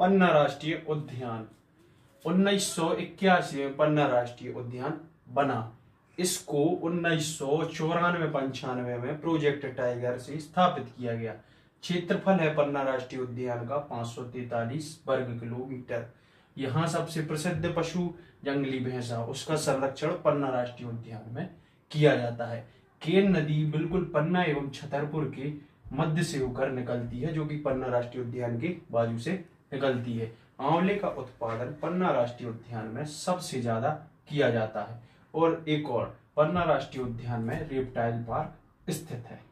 पन्ना राष्ट्रीय उद्यान। उन्नीस सौ इक्यासी में पन्ना राष्ट्रीय उद्यान बना। इसको उन्नीस सौ चौरानवे, पंचानवे में प्रोजेक्ट टाइगर से स्थापित किया गया। क्षेत्रफल है पन्ना राष्ट्रीय उद्यान का पाँच वर्ग किलोमीटर। यहाँ सबसे प्रसिद्ध पशु जंगली भैंसा उसका संरक्षण पन्ना राष्ट्रीय उद्यान में किया जाता है। केन नदी बिल्कुल पन्ना एवं छतरपुर के मध्य से होकर निकलती है, जो कि पन्ना राष्ट्रीय उद्यान के बाजू से निकलती है। आंवले का उत्पादन पन्ना राष्ट्रीय उद्यान में सबसे ज़्यादा किया जाता है। और एक और, पन्ना राष्ट्रीय उद्यान में रेपटाइल पार्क स्थित है।